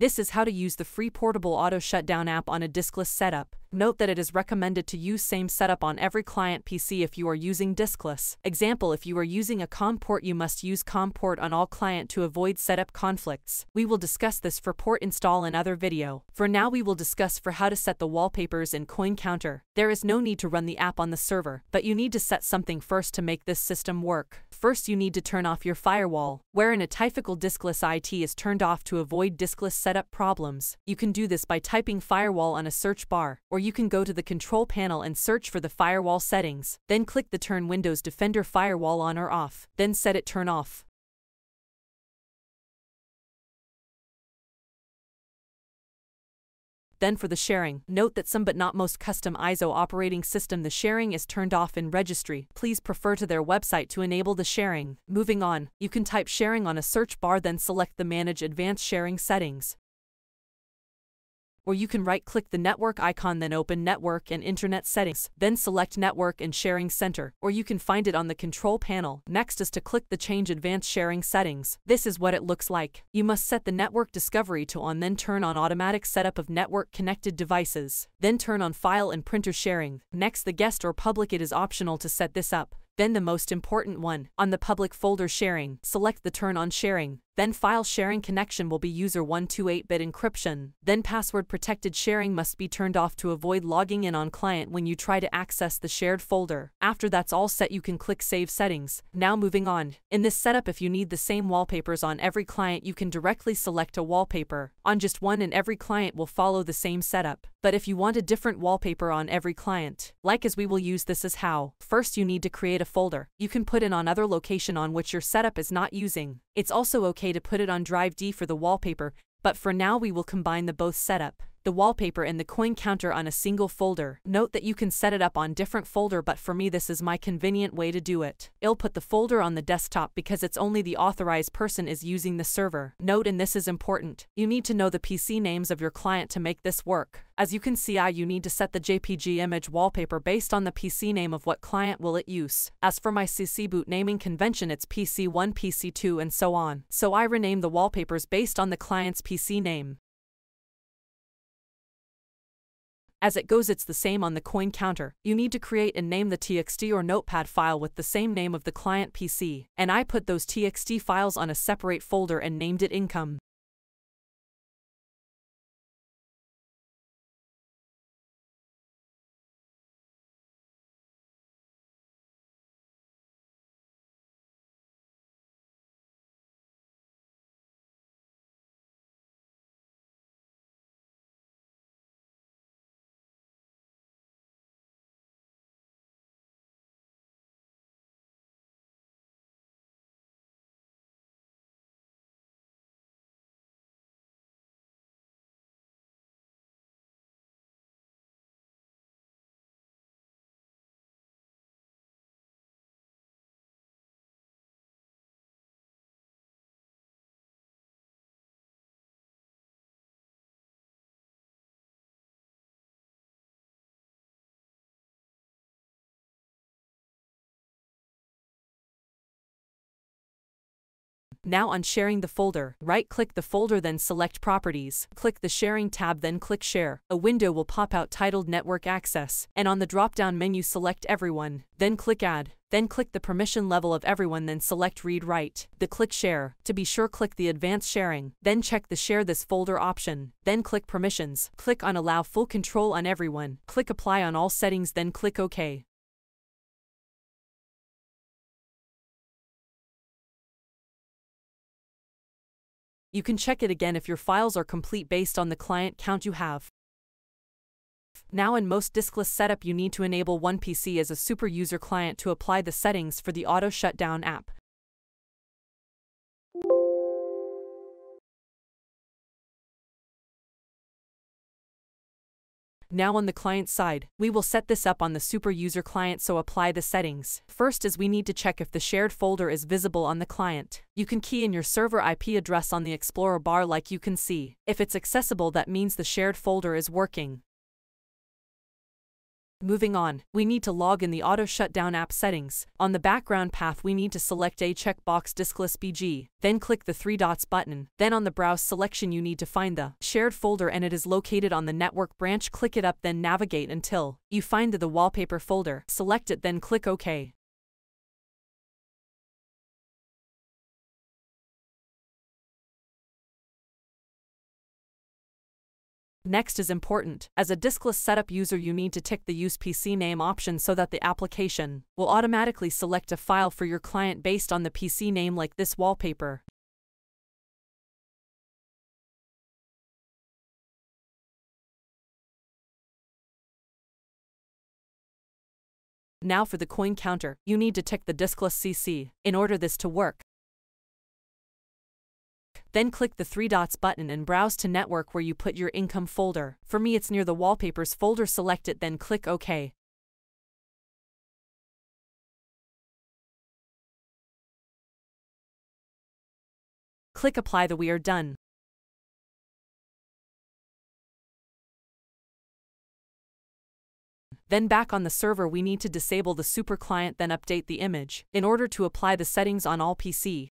This is how to use the free portable auto shutdown app on a diskless setup. Note that it is recommended to use same setup on every client PC if you are using diskless. Example if you are using a COM port you must use COM port on all client to avoid setup conflicts. We will discuss this for port install in other video. For now we will discuss for how to set the wallpapers in Coin Counter. There is no need to run the app on the server, but you need to set something first to make this system work. First you need to turn off your firewall, wherein a typical diskless IT is turned off to avoid diskless setup problems. You can do this by typing firewall on a search bar, or or you can go to the control panel and search for the firewall settings, then click the Turn Windows Defender Firewall on or off, then set it turn off. Then for the sharing, note that some but not most custom ISO operating system the sharing is turned off in registry. Please prefer to their website to enable the sharing. Moving on, you can type sharing on a search bar then select the manage advanced sharing settings or you can right-click the network icon then open Network and Internet Settings, then select Network and Sharing Center, or you can find it on the control panel. Next is to click the Change Advanced Sharing Settings. This is what it looks like. You must set the Network Discovery to on then turn on Automatic Setup of Network Connected Devices. Then turn on File and Printer Sharing. Next the guest or public it is optional to set this up. Then the most important one, on the public folder sharing, select the turn on sharing. Then file sharing connection will be user 128-bit encryption. Then password protected sharing must be turned off to avoid logging in on client when you try to access the shared folder. After that's all set you can click save settings. Now moving on. In this setup if you need the same wallpapers on every client you can directly select a wallpaper. On just one and every client will follow the same setup. But if you want a different wallpaper on every client, like as we will use this as how, first you need to create a folder. You can put in on other location on which your setup is not using. It's also okay to put it on drive D for the wallpaper, but for now we will combine the both setup the wallpaper and the coin counter on a single folder. Note that you can set it up on different folder but for me this is my convenient way to do it. I'll put the folder on the desktop because it's only the authorized person is using the server. Note and this is important. You need to know the PC names of your client to make this work. As you can see I you need to set the JPG image wallpaper based on the PC name of what client will it use. As for my CC boot naming convention it's PC1, PC2 and so on. So I rename the wallpapers based on the client's PC name. As it goes it's the same on the coin counter. You need to create and name the txt or notepad file with the same name of the client PC, and I put those txt files on a separate folder and named it income. Now on sharing the folder, right-click the folder then select Properties. Click the Sharing tab then click Share. A window will pop out titled Network Access, and on the drop-down menu select Everyone, then click Add. Then click the permission level of everyone then select Read Write. The click Share. To be sure click the Advanced Sharing. Then check the Share this folder option. Then click Permissions. Click on Allow full control on everyone. Click Apply on all settings then click OK. You can check it again if your files are complete based on the client count you have. Now in most diskless setup you need to enable one PC as a super user client to apply the settings for the auto shutdown app. Now on the client side, we will set this up on the super user client so apply the settings. First is we need to check if the shared folder is visible on the client. You can key in your server IP address on the Explorer bar like you can see. If it's accessible that means the shared folder is working. Moving on, we need to log in the Auto Shutdown app settings. On the background path we need to select a checkbox Diskless BG, then click the three dots button. Then on the browse selection you need to find the shared folder and it is located on the network branch. Click it up then navigate until you find the, wallpaper folder. Select it then click OK. Next is important. As a diskless setup user you need to tick the Use PC name option so that the application will automatically select a file for your client based on the PC name like this wallpaper. Now for the coin counter, you need to tick the diskless CC. In order this to work, then click the three dots button and browse to network where you put your income folder. For me it's near the wallpapers folder select it then click OK. Click apply the we are done. Then back on the server we need to disable the super client then update the image. In order to apply the settings on all PC,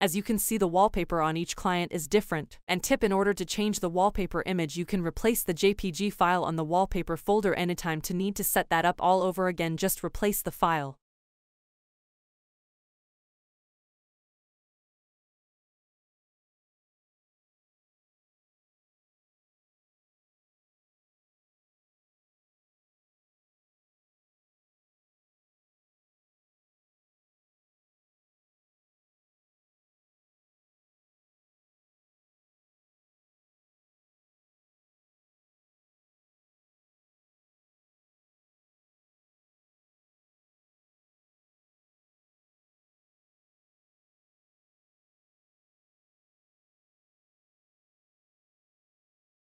As you can see the wallpaper on each client is different. And tip in order to change the wallpaper image you can replace the JPG file on the wallpaper folder anytime to need to set that up all over again just replace the file.